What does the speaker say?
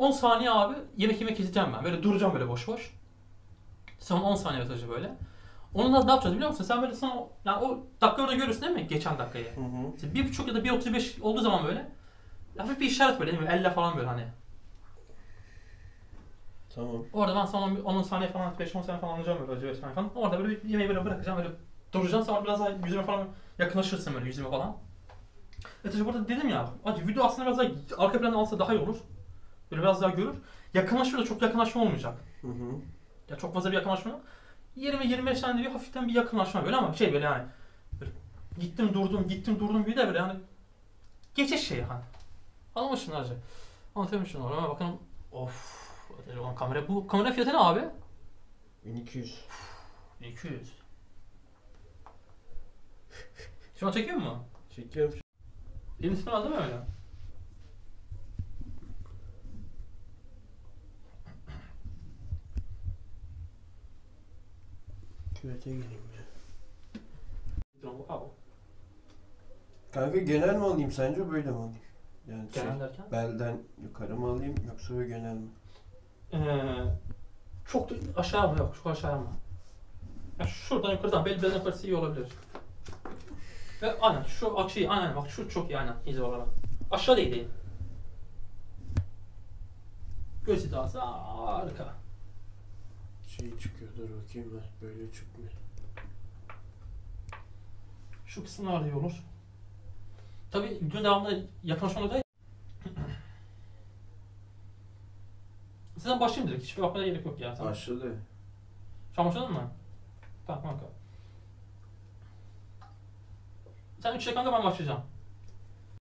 10 saniye abi yemek yemek keseceğim ben. Böyle duracağım böyle boş boş. Son 10 saniye mesajı böyle. Onunla ne yapacağız biliyor musun? Sen böyle sana yani o dakika orada görürsün değil mi? Geçen dakikayı. Hı hı. İşte bir buçuk ya da bir 35 olduğu zaman böyle hafif bir işaret böyle değil mi? Elle falan böyle hani. Tamam. Orada ben sana 10 saniye falan 5-10 saniye falan alacağım böyle acı saniye falan. Orada böyle bir yemeği böyle bırakacağım böyle duracaksın sonra biraz daha yüzüme falan yakınlaşırsın böyle yüzüme falan. Evet işte burada dedim ya acı video aslında biraz daha arka planda alsa daha iyi olur. Böyle biraz daha görür. Yakınlaşma da çok yakınlaşma olmayacak. Hı hı. Ya çok fazla bir yakınlaşma yok. 20-25 saniye bir hafiften bir yakınlaşma böyle ama şey böyle yani böyle gittim durdum gittim durdum bir de böyle yani geçiş şey hani. Anlamışsın acı. Anlatıyormuşsun oraya bakalım. Of. Telefon kamera bu kamera fiyatı ne abi? 1200. 200. Şu an çekiyor mu? Çekiyorum. Elini tutmaz değil mi öyle? Küvete gireyim ya. Kanka genel mi alayım sence böyle mi alayım? Yani şey, Genel derken? belden yukarı mı alayım yoksa böyle genel mi? Ee, çok da aşağı mı? Yok çok aşağı mı? Ya şuradan yukarıdan bel belden yukarısı iyi olabilir. Ve aynen şu açıyı aynen bak şu çok iyi aynen izi olarak. Aşağı değil değil. Göz hizası harika. Şey çıkıyor dur bakayım ben. Böyle çıkmıyor. Şu kısımlar da iyi olur. Tabii gün devamında yakınlaşma da Sizden başlayayım direkt. Hiçbir bakmaya gerek yok ya. Tamam. Başladı. Şu an başladın mı? Tamam kanka. Sen 3 kanka ben başlayacağım.